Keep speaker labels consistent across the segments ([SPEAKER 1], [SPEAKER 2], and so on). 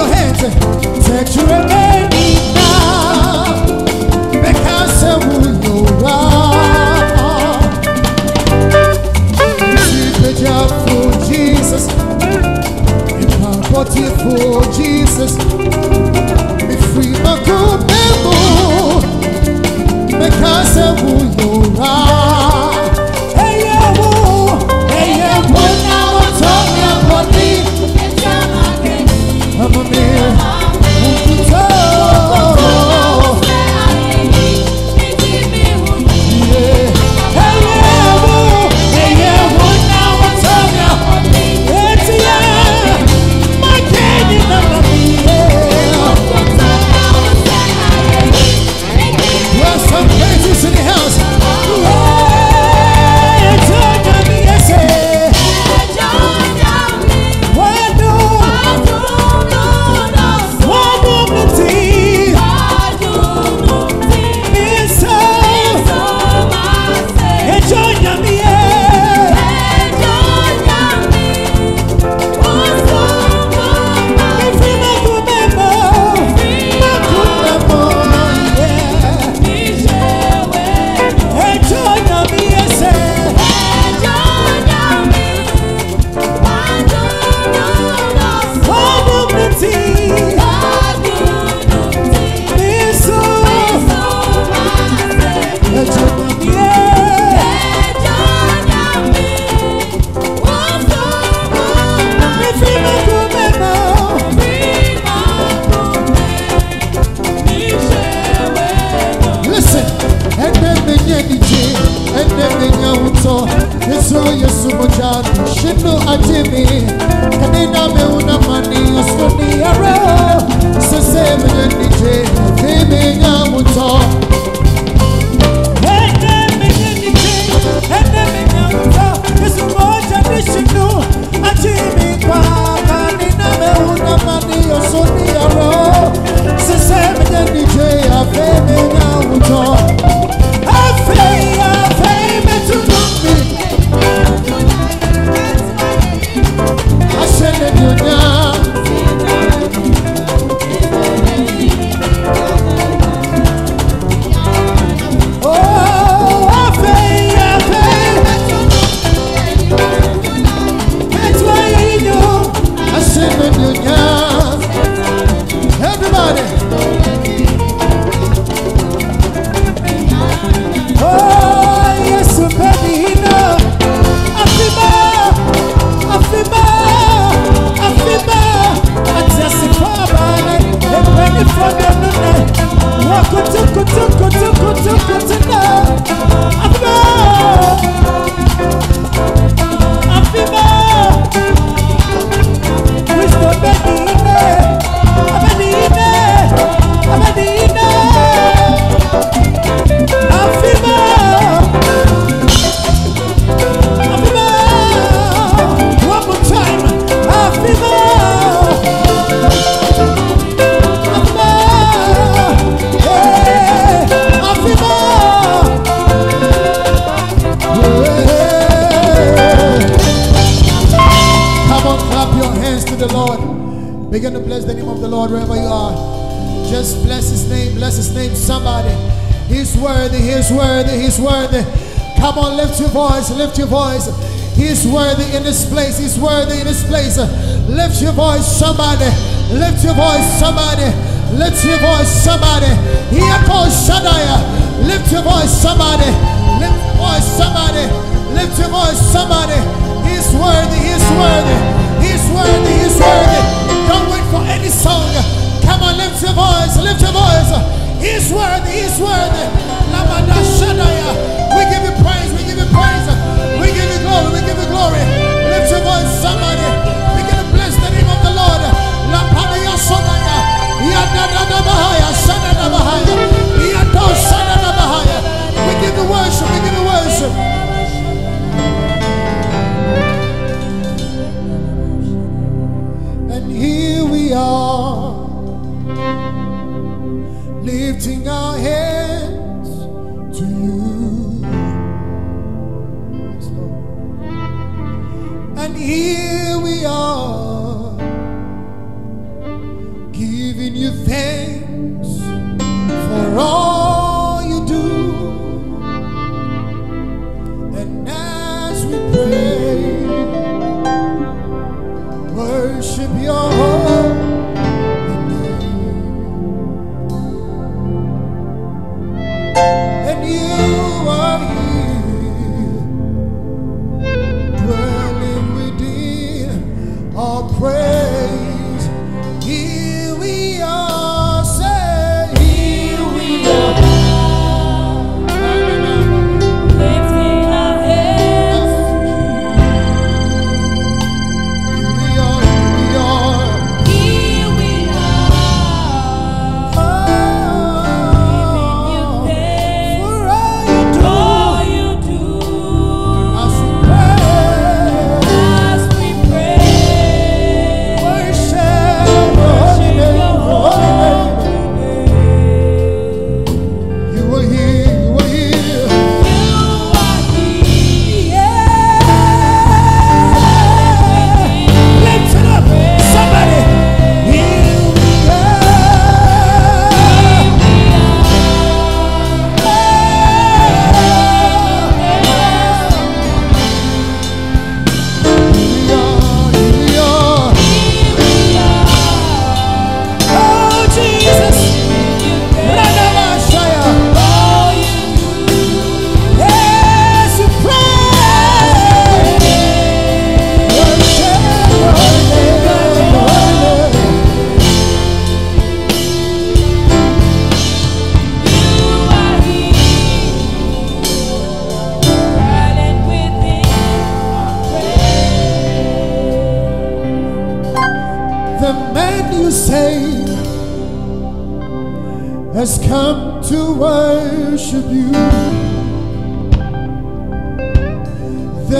[SPEAKER 1] your hands Take you now. Because I will Jesus. Jesus. Free, my good people Because I will to me. Begin to bless the name of the Lord wherever you are. Just bless his name, bless his name, somebody. He's worthy, he's worthy, he's worthy. Come on, lift your voice, lift your voice. He's worthy in this place, he's worthy in this place. Lift your voice, somebody. Lift your voice, somebody. Lift your voice, somebody. Here goes Shaddai. Lift your voice, somebody. Lift your voice, somebody. Lift your voice, somebody. He's worthy, he's worthy. He's worthy, he's worthy. Don't wait for any song. Come on, lift your voice, lift your voice. He's worthy, he's worthy. We give you praise, we give you praise. We give you glory, we give you glory. Lift your voice, And here we are, giving you thanks for all you do. And as we pray, worship your holy name. And you are here,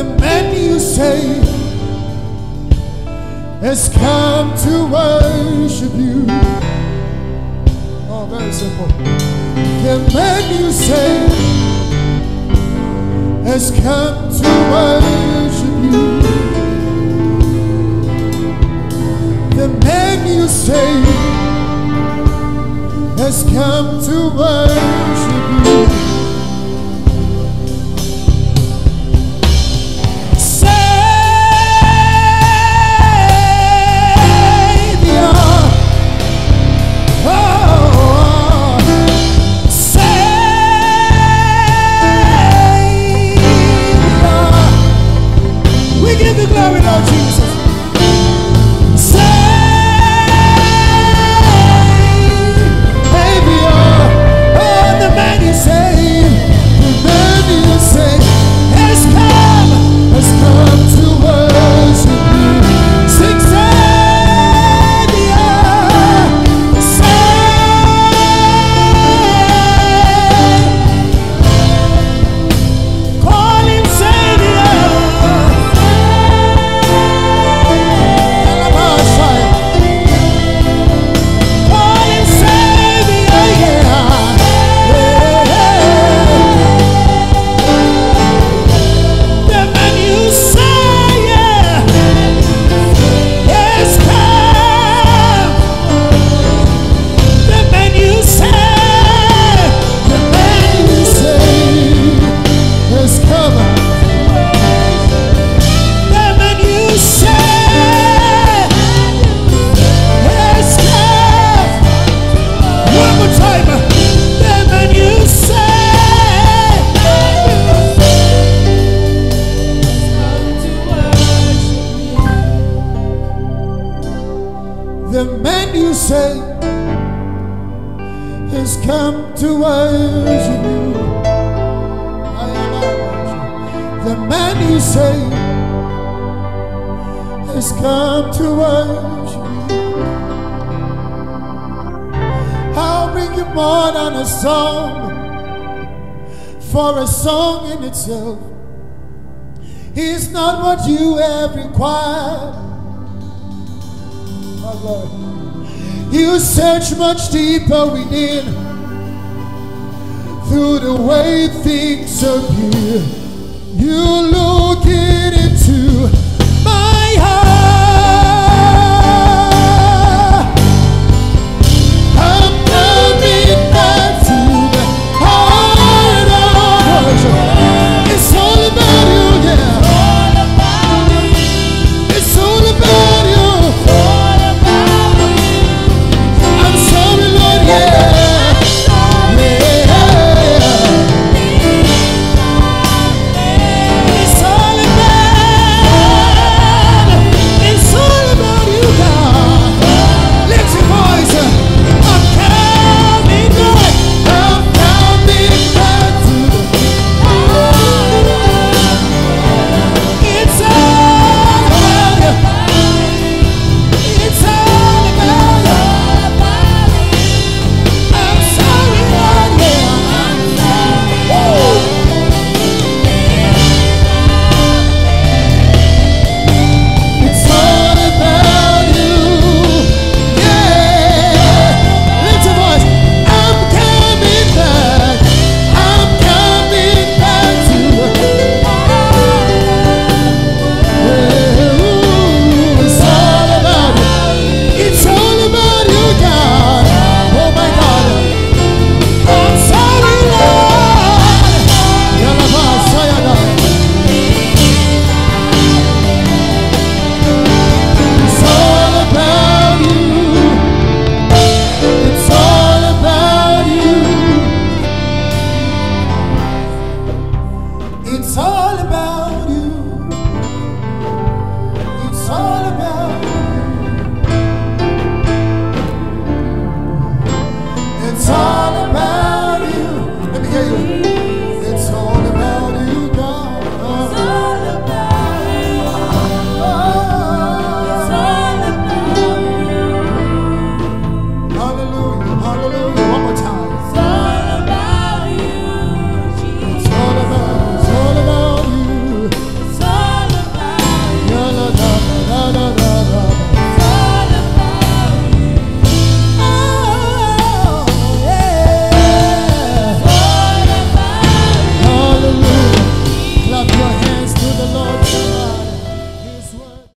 [SPEAKER 1] The man you say has come to worship you. Oh, very simple. The man you say has come to worship you. The man you say has come to worship The man you say has come to worship. I'll bring you more than a song, for a song in itself is not what you have required. My Lord. You search much deeper within through the way things appear. You look it into my heart.